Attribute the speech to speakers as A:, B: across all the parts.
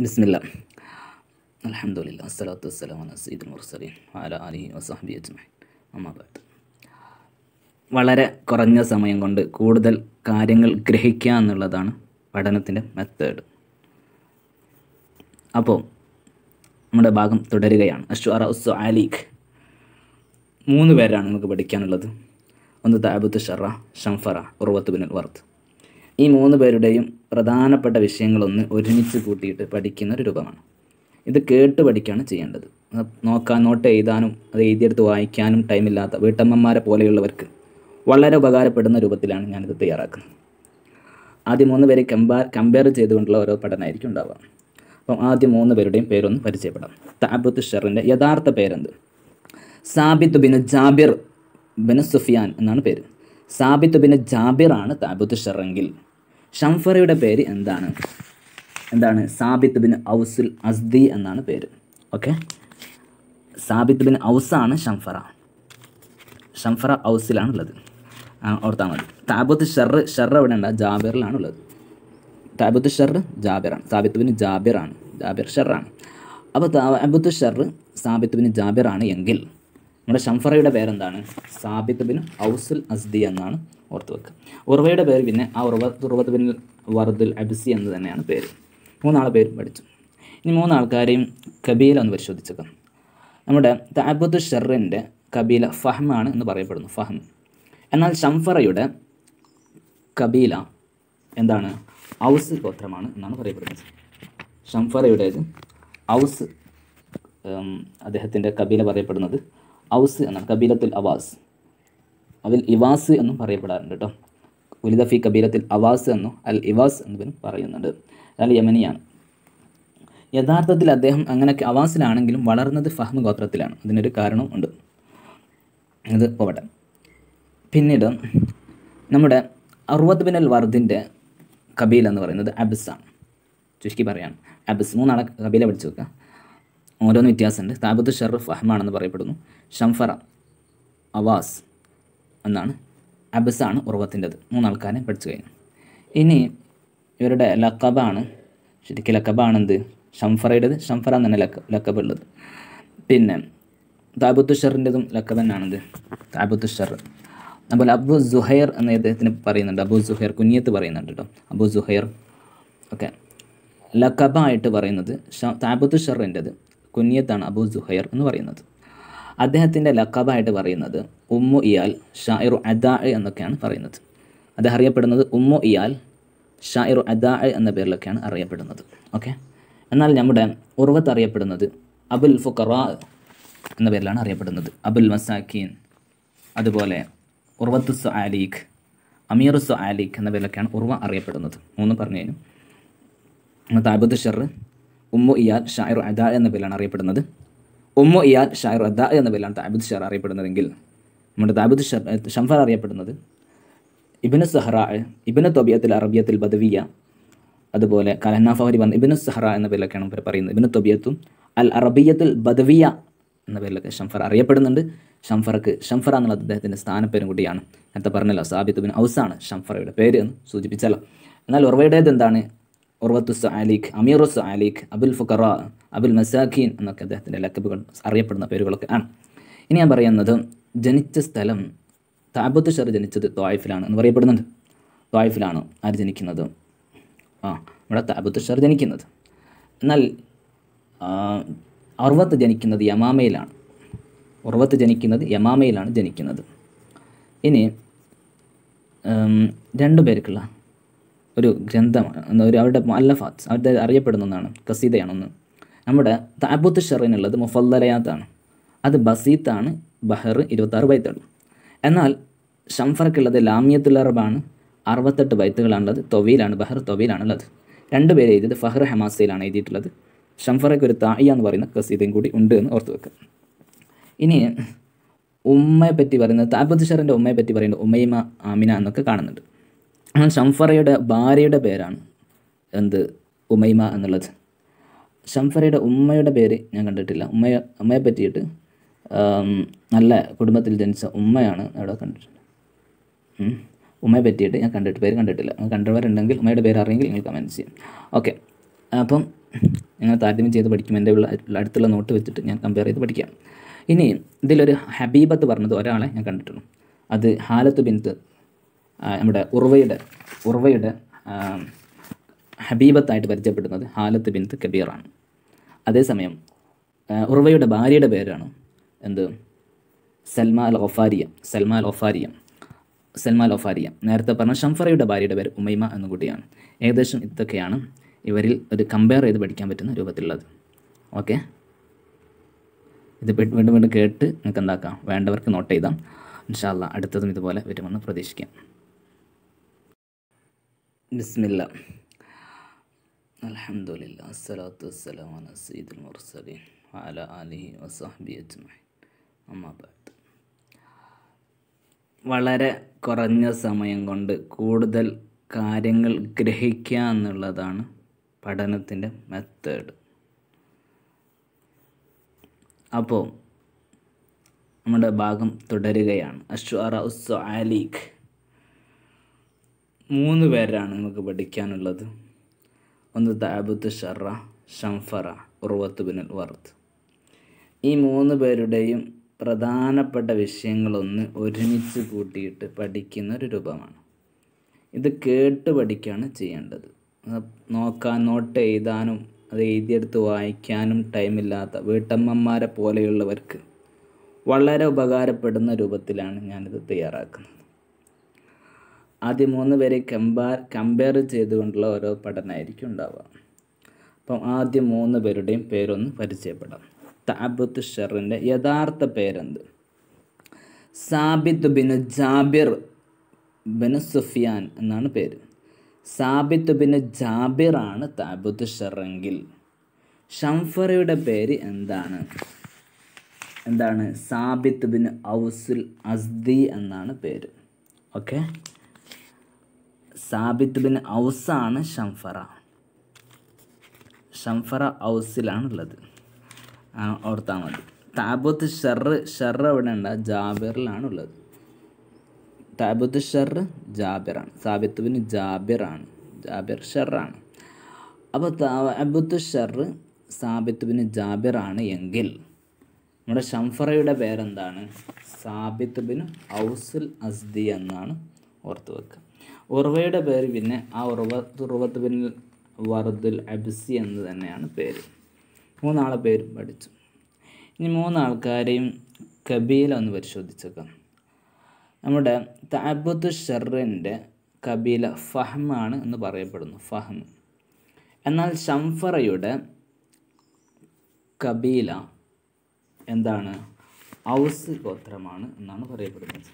A: ബിസ്മില്ല. അലഹമുല്ല അസ്സലാത്തു വസ്സലാം സീദ് മുർസലീൻ ആല അലി വസാഹബി അജ്മൈൻ അമ്മാബാദ് വളരെ കുറഞ്ഞ സമയം കൊണ്ട് കൂടുതൽ കാര്യങ്ങൾ ഗ്രഹിക്കുക എന്നുള്ളതാണ് പഠനത്തിന്റെ മെത്തേഡ്. അപ്പോൾ നമ്മുടെ ഭാഗം തുടരുകയാണ്. അഷ്വാറ ഉസ്സു ആലീഖ്. മൂന്ന് പേരാണ് നമുക്ക് പഠിക്കാനുള്ളത്. ഒന്ന് താബുത്ത് ഷറ ഷംഫറ ഉറവത്ത് ബിൻ വർത്ത് ഈ മൂന്ന് പേരുടെയും പ്രധാനപ്പെട്ട വിഷയങ്ങളൊന്ന് ഒരുമിച്ച് കൂട്ടിയിട്ട് പഠിക്കുന്ന ഒരു രൂപമാണ്. ഇത് കേട്ട് പഠിക്കുകയാണ് ചെയ്യേണ്ടത്. നോക്കാൻ നോട്ട് എഴുതാനും അത് എഴുതിയെടുത്ത് വായിക്കാനും ടൈമില്ലാത്ത വീട്ടമ്മമാരെ പോലെയുള്ളവർക്ക് വളരെ ഉപകാരപ്പെടുന്ന രൂപത്തിലാണ് ഞാനിത് തയ്യാറാക്കുന്നത്. ആദ്യം മൂന്ന് പേരെ കമ്പാർ കമ്പയർ ചെയ്തുകൊണ്ടുള്ള ഓരോ പഠനമായിരിക്കും ഉണ്ടാവുക. അപ്പം ആദ്യം മൂന്ന് പേരുടെയും പേരൊന്ന് പരിചയപ്പെടാം. താബുത്ത് ഷെറിന്റെ യഥാർത്ഥ പേരെന്ത്? Thabit bin Jabir bin Sufyan എന്നാണ് പേര്. സാബിത്ത് ബിൻ ജാബിറാണ് താബുത്ത് ഷറെങ്കിൽ ഷംഫറയുടെ പേര് എന്താണ്? എന്താണ്? സാബിത്ത് ബിൻ ഔസുൽ അസ്ദി എന്നാണ് പേര്. ഓക്കെ? സാബിത്ത് ബിൻ ഔസാണ് ഷംഫറ. ഷംഫറ ഔസിലാണുള്ളത്. ഓർത്താൽ മതി. താബുത്ത് ഷെറ് ഷെറ് എവിടെ ഉണ്ട്? ജാബിറിലാണുള്ളത്. താബുത്ത് ഷെറ് ജാബിറാണ്. സാബിത്ത് ബിൻ ജാബിറാണ്. ജാബിർ ഷെറാണ് അപ്പോൾ താബുത്ത് ഷെറ് സാബിത്ത് ബിൻ ജാബിറാണ് എങ്കിൽ നമ്മുടെ ഷംഫറയുടെ പേരെന്താണ്? സാബിത്ത് ബിൻ ഔസുൽ അസ്ദി എന്നാണ് ഓർത്ത് വെക്കുക. ഉറവയുടെ പേര് പിന്നെ ആ ഉറവ ഉറവത്ത് ബിൻ വർദുൽ അബ്സി എന്ന് തന്നെയാണ് പേര്. മൂന്നാളെ പേരും പഠിച്ചു. ഇനി മൂന്നാൾക്കാരെയും കബീല ഒന്ന് പരിശോധിച്ചേക്കാം. നമ്മുടെ താബുദ് ഷെറിന്റെ കബീല ഫഹ്മാണ് എന്ന് പറയപ്പെടുന്നു ഫഹം. എന്നാൽ ഷംഫറയുടെ കബീല എന്താണ്? ഔസ് ഗോത്രമാണ് എന്നാണ് പറയപ്പെടുന്നത്. ഷംഫറയുടേത് ഔസ് അദ്ദേഹത്തിന്റെ കബീല പറയപ്പെടുന്നത് ഔസ് എന്നാണ് കബീലത്തുൽ അവാസ്. അതിൽ ഇവാസ് എന്നും പറയപ്പെടാറുണ്ട് കേട്ടോ ഉലിദഫി കബീലത്തിൽ അവാസ് എന്നും അൽ ഇവാസ് എന്നിവരും പറയുന്നുണ്ട്. അയാൾ യമനിയാണ്. യഥാർത്ഥത്തിൽ അദ്ദേഹം അങ്ങനെയൊക്കെ അവാസിലാണെങ്കിലും വളർന്നത് ഫഹ്മ ഗോത്രത്തിലാണ്. അതിനൊരു കാരണവും ഉണ്ട്. ഇത് പോവട്ടെ. പിന്നീട് നമ്മുടെ അറുപത് ബിനൽ വർദിന്റെ കബീൽ എന്ന് പറയുന്നത് അബിസാണ് ചുരുക്കി പറയാം അബിസ് മൂന്നാളെ കബീല പഠിച്ചു വെക്കുക ഓരോന്ന് വ്യത്യാസമുണ്ട്. താബത്ത് ഷെറഫ് അഹ്മാണെന്ന് പറയപ്പെടുന്നു. ഷംഫറ അവാസ് എന്നാണ്. അബസാണ് ഉറവത്തിന്റെത്. മൂന്നാൾക്കാരെ പഠിച്ചു കഴിഞ്ഞു. ഇനി ഇവരുടെ ലക്കബാണ്. ശരിക്കും ലക്കബാണെന്ത്? ഷംഫറയുടേത്? ഷംഫറ എന്ന് തന്നെ ലക്ക ഉള്ളത് പിന്നെ താബുത്തു ഷറിന്റെതും ലക്കബ് തന്നെയാണെന്ത്? താബുത്തു ഷർ അതുപോലെ അബു സുഹൈർ എന്ന അദ്ദേഹത്തിന് പറയുന്നുണ്ട്. അബു സുഹൈർ കുഞ്ഞിയത്ത് പറയുന്നുണ്ട് കേട്ടോ. അബു സുഹൈർ ഓക്കെ ലക്കബായിട്ട് പറയുന്നത് താബുത്തു ഷറിന്റെത്. കുഞ്ഞിയത്താണ് അബു സുഹൈർ എന്ന് പറയുന്നത്. അദ്ദേഹത്തിന്റെ ലക്കബായിട്ട് പറയുന്നത് ഉമ്മു ഇയാൽ ഷായിറു അദാ എന്നൊക്കെയാണ് പറയുന്നത്. അദ്ദേഹം അറിയപ്പെടുന്നത് ഉമ്മു ഇയാൽ ഷായിറു അദാ എന്ന പേരിലൊക്കെയാണ് അറിയപ്പെടുന്നത്. ഓക്കെ? എന്നാൽ നമ്മുടെ ഉർവത്ത് അറിയപ്പെടുന്നത് അബുൽ ഫുഖറ എന്ന പേരിലാണ് അറിയപ്പെടുന്നത്. അബുൽ മസാക്കീൻ അതുപോലെ ഉർവത്തുസ് ആലീഖ് അമീറുസ് ആലീഖ് എന്ന പേരിലൊക്കെയാണ് ഉർവ അറിയപ്പെടുന്നത്. മൂന്ന് പറഞ്ഞു കഴിഞ്ഞു. താബുദ് ഷർ ഉമ്മു ഇയാൽ ഷായർ അദ എന്ന പേരിലാണ് അറിയപ്പെടുന്നത്. ഉമ്മു ഇയാൽ ഷായർ അദ എന്ന പേരിലാണ് താബുദ് ഷാർ അറിയപ്പെടുന്നതെങ്കിൽ നമ്മുടെ താബുദ് ഷംഫർ അറിയപ്പെടുന്നത് ഇബിന് സഹറ ഇബിന് തൊബിയത്തിൽ അറബിയത്തിൽ ബദവിയ അതുപോലെ കലഹന വന്ന ഇബിന് സഹറ എന്ന പേരിലൊക്കെയാണ് ഇവർ പറയുന്നത്. ഇബിന് തൊബിയത്തും അൽ അറബിയത്തിൽ ബദവിയ എന്ന പേരിലൊക്കെ ഷംഫർ അറിയപ്പെടുന്നുണ്ട്. ഷംഫർക്ക് ഷംഫർ എന്നുള്ളത് അദ്ദേഹത്തിന്റെ സ്ഥാനപ്പേരും കൂടിയാണ്. നേരത്തെ പറഞ്ഞല്ലോ സാബിത്ത് ബിൻ ഔസാണ് ഷംഫറയുടെ പേര് എന്ന് സൂചിപ്പിച്ചല്ലോ. എന്നാൽ ഉറവയുടേത് എന്താണ്? ഉർവത്തുസ് സാലിഖ് അമീറുസ് സാലിഖ് അബുൽ ഫുഖറ അബുൽ മസാഖീൻ എന്നൊക്കെ അദ്ദേഹത്തിന്റെ ലക്കബുകൾ അറിയപ്പെടുന്ന പേരുകളൊക്കെ ആണ്. ഇനി ഞാൻ പറയുന്നത് ജനിച്ച സ്ഥലം താബത്ത് ഷർ ജനിച്ചത് ത്വായിഫിലാണ് എന്ന് പറയപ്പെടുന്നുണ്ട്. ത്വായിഫിലാണ് ആര് ജനിക്കുന്നത്? ആ ഇവിടെ താബത്ത് ഷർ ജനിക്കുന്നത്. എന്നാൽ അർവത്ത് ജനിക്കുന്നത് യമാമയിലാണ്. ഉർവത്ത് ജനിക്കുന്നത് യമാമയിലാണ് ജനിക്കുന്നത്. ഇനി രണ്ടു പേർക്കുള്ള ഒരു ഗ്രന്ഥമാണ് ഒരു അവരുടെ അല്ലഫാത്ത് അവരുടെ അറിയപ്പെടുന്ന ഒന്നാണ് കസീതയാണൊന്ന് നമ്മുടെ താബുത്ത് ഷെറിനുള്ളത് മുഫല്ലലയാത്താണ്. അത് ബസീത്താണ് ബഹർ ഇരുപത്താറ് ബൈത്തുള്ളൂ എന്നാൽ ഷംഫർക്കുള്ളത് ലാമിയത്തുൽ അറബാണ് അറുപത്തെട്ട് ബൈത്തുകളാണുള്ളത് തൊവയിലാണ് ബഹർ തൊവയിലാണുള്ളത് രണ്ട് പേര് എഴുതിയത് ഫഹർ ഹമാസയിലാണ് എഴുതിയിട്ടുള്ളത്. ഷംഫറയ്ക്ക് ഒരു തായ എന്ന് പറയുന്ന കസീതയും കൂടി ഉണ്ട് എന്ന് ഓർത്ത് വെക്കുക. ഇനി ഉമ്മയെ പറ്റി പറയുന്നത് താബത്ത് ഉമ്മയെ പറ്റി പറയുന്നത് ഉമ്മയിമ ആമിന എന്നൊക്കെ കാണുന്നുണ്ട്. ഷംഫറയുടെ ഭാര്യയുടെ പേരാണ്. എന്ത്? ഉമൈമ എന്നുള്ളത്. ഷംഫറയുടെ ഉമ്മയുടെ പേര് ഞാൻ കണ്ടിട്ടില്ല. ഉമ്മയെ ഉമ്മയെ പറ്റിയിട്ട് നല്ല കുടുംബത്തിൽ ജനിച്ച ഉമ്മയാണ് അവിടെ കണ്ടിട്ടുണ്ട് ഉമ്മയെ പറ്റിയിട്ട് ഞാൻ കണ്ടിട്ട് പേര് കണ്ടിട്ടില്ല. കണ്ടവരുണ്ടെങ്കിൽ ഉമ്മയുടെ പേര് അറിയെങ്കിൽ നിങ്ങൾ കമന്റ് ചെയ്യാം. ഓക്കെ അപ്പം ഞങ്ങൾ താരതമ്യം ചെയ്ത് പഠിക്കും. എന്റെ ഉള്ള അടുത്തുള്ള നോട്ട് വെച്ചിട്ട് ഞാൻ കമ്പയർ ചെയ്ത് പഠിക്കാം. ഇനി ഇതിലൊരു ഹബീബത്ത് പറഞ്ഞത് ഒരാളെ ഞാൻ കണ്ടിട്ടുണ്ട്. അത് ഹാലത്ത് ബിൻത്ത് നമ്മുടെ ഉർവയുടെ ആ, ഹബീബത്തായിട്ട് പരിചയപ്പെടുന്നത് ഹാലത്ത് ബിന്ത് കബീറാണ്. അതേസമയം ഉറവയുടെ ഭാര്യയുടെ പേരാണ് എന്ത്? സൽമാൽ അൽ സൽമാൽ സൽമ സൽമാൽ ഒഫാരിയ നേരത്തെ പറഞ്ഞ ഷംഫറയുടെ ഭാര്യയുടെ പേര് ഉമൈമ എന്ന കൂടിയാണ് ഏകദേശം ഇതൊക്കെയാണ് ഇവരിൽ ഒരു കമ്പയർ ചെയ്ത് പഠിക്കാൻ പറ്റുന്ന രൂപത്തിലുള്ളത്. ഓക്കെ ഇത് വീണ്ടും വീണ്ടും കേട്ട് നിങ്ങൾക്ക് എന്താക്കാം? വേണ്ടവർക്ക് നോട്ട് ചെയ്താം ഇൻഷാല്ല അടുത്തതും ഇതുപോലെ വരുമെന്ന് പ്രതീക്ഷിക്കാം. ബിസ്മില്ല. അലഹമില്ല അസ്സലാത്തു വസ്സലാമു അലാ സയ്യിദുൽ മുർസലീൻ വഅലാ ആലിഹി വസാഹബി അജ്മഈൻ. അമ്മാബാദ് വളരെ കുറഞ്ഞ സമയം കൊണ്ട് കൂടുതൽ കാര്യങ്ങൾ ഗ്രഹിക്കുക എന്നുള്ളതാണ് പഠനത്തിന്റെ മെത്തേഡ്. അപ്പോൾ നമ്മുടെ ഭാഗം തുടരുകയാണ്. അഷ്വാറ ഉസ് ആലീഖ് മൂന്ന് പേരാണ് നമുക്ക് പഠിക്കാനുള്ളത്. ഒന്ന് താബുത്ത് ഷറ ഷംഫറ ഉർവത്ത് ബിനുൽ വർത്ത് ഈ മൂന്ന് പേരുടെയും പ്രധാനപ്പെട്ട വിഷയങ്ങളൊന്ന് ഒരുമിച്ച് കൂട്ടിയിട്ട് പഠിക്കുന്ന ഒരു രൂപമാണ്. ഇത് കേട്ട് പഠിക്കുകയാണ് ചെയ്യേണ്ടത്. നോക്കാൻ നോട്ട് എഴുതാനും അത് എഴുതിയെടുത്ത് വായിക്കാനും ടൈമില്ലാത്ത വീട്ടമ്മമാരെ പോലെയുള്ളവർക്ക് വളരെ ഉപകാരപ്പെടുന്ന രൂപത്തിലാണ് ഞാനിത് തയ്യാറാക്കുന്നത്. ആദ്യം മൂന്ന് പേരെ കമ്പാർ കമ്പയർ ചെയ്തുകൊണ്ടുള്ള ഓരോ പഠനമായിരിക്കും ഉണ്ടാവുക. അപ്പം ആദ്യം മൂന്ന് പേരുടെയും പേരൊന്ന് പരിചയപ്പെടാം. താബുത്ത് ഷെറിന്റെ യഥാർത്ഥ പേരെന്ത്? Thabit bin Jabir bin Sufyan എന്നാണ് പേര്. സാബിത്ത് ബിൻ ജാബിർ ആണ് താബുത്ത് ഷെറെങ്കിൽ. ഷംഫറയുടെ പേര് എന്താണ്? എന്താണ്? സാബിത്ത് ബിൻ ഔസുൽ അസ്ദി എന്നാണ് പേര്. ഓക്കെ? സാബിത്ത് ബിൻ ഔസാണ് ഷംഫറ. ഷംഫറ ഔസിലാണുള്ളത്. ആ, ഓർത്താൽ മതി. താബുത്ത് ഷെറ് ഷെറ് എവിടെ ഉണ്ട് ജാബിറിലാണുള്ളത്. താബുത്ത് ഷെറ് ജാബിറാണ്. സാബിത്ത് ബിൻ ജാബിറാണ്. ജാബിർ ഷെറാണ്. അപ്പോൾ താബുത്ത് ഷെറ് സാബിത്ത് ബിൻ ജാബിറാണ് എങ്കിൽ നമ്മുടെ ഷംഫറയുടെ പേരെന്താണ്? സാബിത്ത് ബിൻ ഔസുൽ അസ്ദി എന്നാണ് ഓർത്ത് വെക്കുക. ഉർവയുടെ പേര് പിന്നെ ആ ഉറവ ഉറവത്ത് പിന്നിൽ വറുദുൽ അബ്സി എന്ന് തന്നെയാണ് പേര്. മൂന്നാളെ പേരും പഠിച്ചു. ഇനി മൂന്നാൾക്കാരെയും കബീല ഒന്ന് പരിശോധിച്ചേക്കാം. നമ്മുടെ താബുത്ത് ഷെറിന്റെ കബീല ഫഹമാണ് എന്ന് പറയപ്പെടുന്നു ഫഹം. എന്നാൽ ഷംഫറയുടെ കബീല എന്താണ്? ഔസ് ഗോത്രമാണ് എന്നാണ് പറയപ്പെടുന്നത്.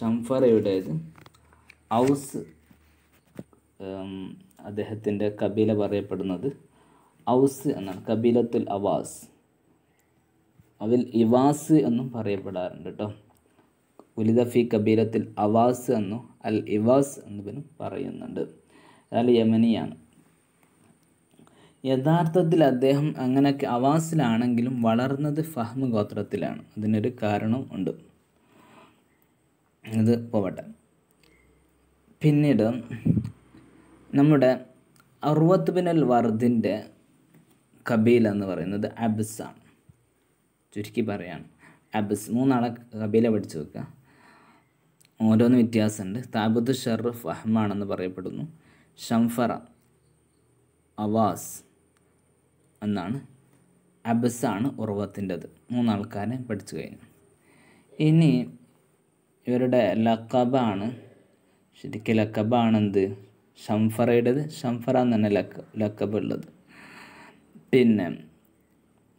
A: ഷംഫറയുടേത് ഔസ് അദ്ദേഹത്തിന്റെ കബീല പറയപ്പെടുന്നത് ഔസ് എന്നാണ് കബീലത്തുൽ അവാസ്. അതിൽ ഇവാസ് എന്നും പറയപ്പെടാറുണ്ട് കേട്ടോ. ഉലിദഫി കബീലത്തിൽ അവാസ് എന്നും അൽ ഇവാസ് എന്നും പറയുന്നുണ്ട്. അയാൾ യമനിയാണ്. യഥാർത്ഥത്തിൽ അദ്ദേഹം അങ്ങനെയൊക്കെ അവാസിലാണെങ്കിലും വളർന്നത് ഫഹ്മ ഗോത്രത്തിലാണ്. അതിനൊരു കാരണം ഉണ്ട്. ഇത് പോവട്ടെ. പിന്നീട് നമ്മുടെ അറുവത്ത് ബിനൽ വർദിന്റെ കബീല എന്ന് പറയുന്നത് അബിസാണ് ചുരുക്കി പറയാണ്. അബ്സ് മൂന്നാളെ കബീല പഠിച്ചു വെക്കുക ഓരോന്ന് വ്യത്യാസമുണ്ട്. താബുദ് ഷർ ഫഹ്മാണെന്ന് പറയപ്പെടുന്നു. ഷംഫറ അവാസ് എന്നാണ്. അബസാണ് ഉറവത്തിന്റെത്. മൂന്നാൾക്കാരെ പഠിച്ചു കഴിഞ്ഞു. ഇനി ഇവരുടെ ലക്കബാണ് ശരിക്കും ലക്കബാണെന്ത്? ഷംഫറയുടേത് ഷംഫറ എന്ന് തന്നെ ലക്ക ലക്കബ് ഉള്ളത് പിന്നെ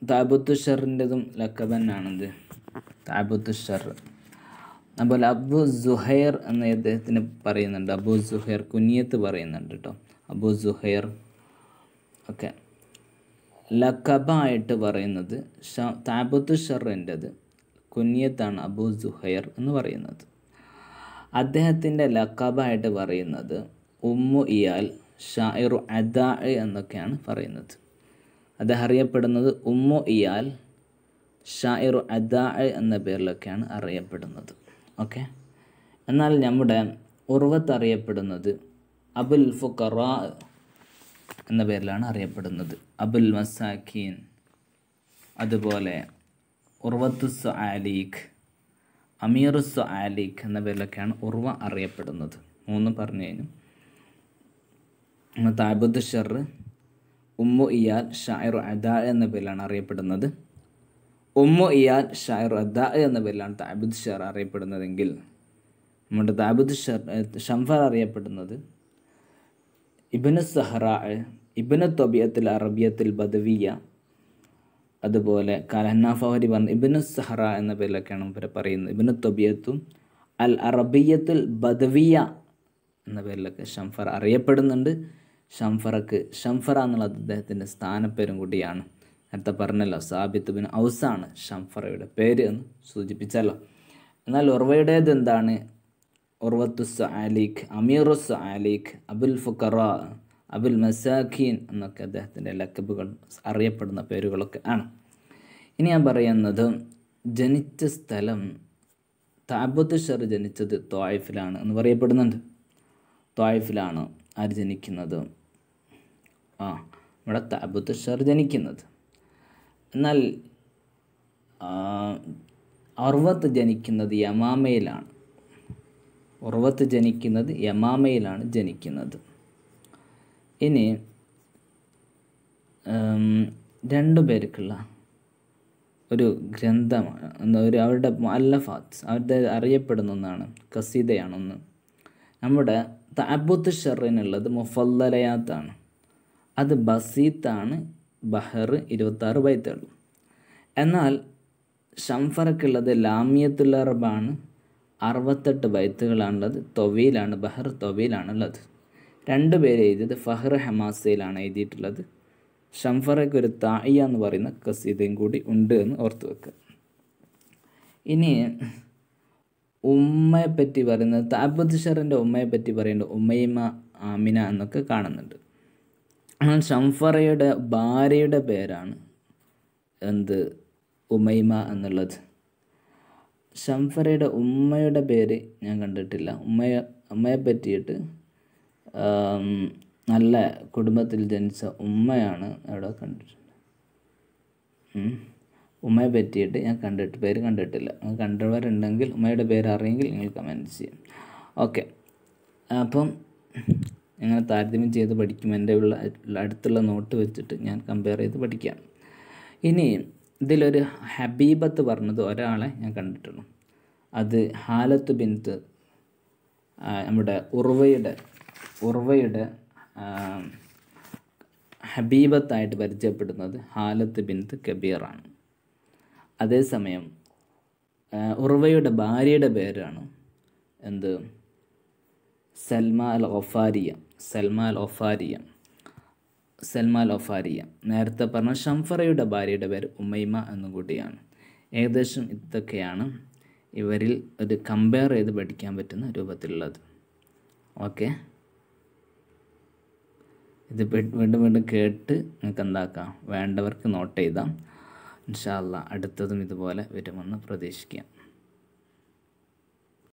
A: താബുത്തുഷറിന്റെതും ലക്കബ് തന്നെയാണെന്ത് താബുത്തുഷർ. അതുപോലെ അബു സുഹൈർ എന്ന് അദ്ദേഹത്തിന് പറയുന്നുണ്ട്. അബു സുഹൈർ കുനിയത്ത് പറയുന്നുണ്ട് കേട്ടോ അബു സുഹൈർ. ഓക്കെ. ലക്കബായിട്ട് പറയുന്നത് ഷ താബുത്തു ഷറിന്റെത് കുനിയത്താണ് അബു സുഹൈർ എന്ന് പറയുന്നത്. അദ്ദേഹത്തിന്റെ ലക്കബായിട്ട് പറയുന്നത് ഉമ്മു ഇയാൽ ഷായിറു അദാ എന്നൊക്കെയാണ് പറയുന്നത്. അദ്ദേഹം അറിയപ്പെടുന്നത് ഉമ്മു ഇയാൽ ഷായിറു അദാ എന്ന പേരിലൊക്കെയാണ് അറിയപ്പെടുന്നത്. ഓക്കെ? എന്നാൽ നമ്മുടെ ഉർവത്ത് അറിയപ്പെടുന്നത് അബുൽ ഫുഖറ എന്ന പേരിലാണ് അറിയപ്പെടുന്നത്. അബുൽ മസാഖീൻ. അതുപോലെ ഉർവത്തു ആലീഖ് അമീറുസ് ആലിഖ് എന്ന പേരിലൊക്കെയാണ് ഉർവ അറിയപ്പെടുന്നത്. മൂന്ന് പറഞ്ഞു കഴിഞ്ഞു. താബുദ് ഷർ ഉമ്മു ഇയാൽ ഷായർ അദ എന്ന പേരിലാണ് അറിയപ്പെടുന്നത്. ഉമ്മു ഇയാൽ ഷായർ അദ എന്ന പേരിലാണ് താബുദ് ഷർ അറിയപ്പെടുന്നതെങ്കിൽ നമ്മുടെ താബുദ് ഷർ ഷംഫർ അറിയപ്പെടുന്നത് ഇബിന് സഹറ ഇബിന് തൊബിയത്തിൽ അറബിയത്തിൽ ബദവിയ അതുപോലെ കലഹന്നാഫഹരി പറഞ്ഞ ഇബിന് സഹറ എന്ന പേരിലൊക്കെയാണ് ഇവരെ പറയുന്നത്. ഇബിന് തൊബിയത്തും അൽ അറബിയത്തുൽ ബദവിയ എന്ന പേരിലൊക്കെ ഷംഫർ അറിയപ്പെടുന്നുണ്ട്. ഷംഫറക്ക് ഷംഫറ എന്നുള്ളത് അദ്ദേഹത്തിന്റെ സ്ഥാനപ്പേരും കൂടിയാണ്. നേരത്തെ പറഞ്ഞല്ലോ സാബിത്ത് ബിൻ ഔസാണ് ഷംഫറയുടെ പേര് എന്ന് സൂചിപ്പിച്ചല്ലോ. എന്നാൽ ഉർവയുടേത് എന്താണ്? ഉർവത്തുസ് ആലിഖ് അമീറുസ് ആലിഖ് അബുൽ ഫുക്കറ അബുൽ മസാഖീൻ എന്നൊക്കെ അദ്ദേഹത്തിന്റെ ലക്കബുകൾ അറിയപ്പെടുന്ന പേരുകളൊക്കെ ആണ്. ഇനി ഞാൻ പറയുന്നത് ജനിച്ച സ്ഥലം താബത്ത് ഷർ ജനിച്ചത് ത്വായിഫിലാണ് എന്ന് പറയപ്പെടുന്നുണ്ട്. ത്വായിഫിലാണ് ആര് ജനിക്കുന്നത്? ആ നമ്മുടെ താബത്ത് ഷർ ജനിക്കുന്നത്. എന്നാൽ അർവത്ത് ജനിക്കുന്നത് യമാമയിലാണ്. ഉറവത്ത് ജനിക്കുന്നത് യമാമയിലാണ് ജനിക്കുന്നത്. ഇനി രണ്ടു പേർക്കുള്ള ഒരു ഗ്രന്ഥമാണ് എന്താ ഒരു അവരുടെ അല്ലഫാത്ത് അവരുടെ അറിയപ്പെടുന്ന ഒന്നാണ് കസീതയാണൊന്ന് നമ്മുടെ താബുത്ത് ഷെറിനുള്ളത് മുഫല്ലലയാത്താണ്. അത് ബസീത്താണ് ബഹർ ഇരുപത്താറ് ബൈത്തുള്ളൂ എന്നാൽ ഷംഫറക്കുള്ളത് ലാമിയത്തുൽ അറബാണ് അറുപത്തെട്ട് ബൈത്തുകളാണുള്ളത് തൊവയിലാണ് ബഹർ തൊവീലാണുള്ളത് രണ്ട് പേര് എഴുതിയത് ഫഹർ ഹമാസയിലാണ് എഴുതിയിട്ടുള്ളത്. ഷംഫറയ്ക്ക് ഒരു തായ എന്ന് പറയുന്ന കസീതയും കൂടി ഉണ്ട് എന്ന് ഓർത്ത് വെക്കുക ഇനി ഉമ്മയെ പറ്റി പറയുന്നത് താബദ് ഉമ്മയെ പറ്റി പറയുന്നത് ഉമ്മയിമ ആമിന എന്നൊക്കെ കാണുന്നുണ്ട്. ഷംഫറയുടെ ഭാര്യയുടെ പേരാണ് എന്ത്? ഉമൈമ എന്നുള്ളത്. ഷംഫറയുടെ ഉമ്മയുടെ പേര് ഞാൻ കണ്ടിട്ടില്ല. ഉമ്മയെ ഉമ്മയെ പറ്റിയിട്ട് നല്ല കുടുംബത്തിൽ ജനിച്ച ഉമ്മയാണ് അവിടെ കണ്ടിട്ടുണ്ട് ഉമ്മയെ പറ്റിയിട്ട് ഞാൻ കണ്ടിട്ട് പേര് കണ്ടിട്ടില്ല. കണ്ടവരുണ്ടെങ്കിൽ ഉമ്മയുടെ പേര് അറിയെങ്കിൽ നിങ്ങൾ കമന്റ് ചെയ്യാം. ഓക്കെ അപ്പം ഇങ്ങനെ താരതമ്യം ചെയ്ത് പഠിക്കും. എന്റെ ഉള്ള അടുത്തുള്ള നോട്ട് വെച്ചിട്ട് ഞാൻ കമ്പയർ ചെയ്ത് പഠിക്കാം. ഇനി ഇതിലൊരു ഹബീബത്ത് പറഞ്ഞത് ഒരാളെ ഞാൻ കണ്ടിട്ടുള്ളൂ. അത് ഹാലത്ത് ബിൻത്ത് നമ്മുടെ ഉർവയുടെ ഉർവയുടെ ഹബീബത്തായിട്ട് പരിചയപ്പെടുന്നത് ഹാലത്ത് ബിൻത്ത് കബീറാണ്. അതേസമയം ഉർവയുടെ ഭാര്യയുടെ പേരാണ് എന്ത്? സൽമ അൽ ഒഫാരിയ സൽമ അൽ ഒഫാരിയ സൽമ അൽ ഒഫാരിയ. നേരത്തെ പറഞ്ഞ ഷംഫറയുടെ ഭാര്യയുടെ പേര് ഉമൈമ എന്നും കൂടിയാണ്. ഏകദേശം ഇതൊക്കെയാണ് ഇവരിൽ ഒരു കമ്പയർ ചെയ്ത് പഠിക്കാൻ പറ്റുന്ന രൂപത്തിലുള്ളത്. ഓക്കെ ഇത് വീണ്ടും വീണ്ടും കേട്ട് നിങ്ങൾക്ക് എന്താക്കാം വേണ്ടവർക്ക് നോട്ട് ചെയ്താം ഇൻഷാല്ല അടുത്തതും ഇതുപോലെ വരുമെന്ന് പ്രതീക്ഷിക്കാം.